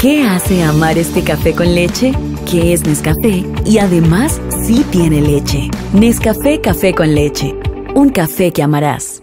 ¿Qué hace amar este café con leche? Que es Nescafé y además sí tiene leche. Nescafé Café con leche. Un café que amarás.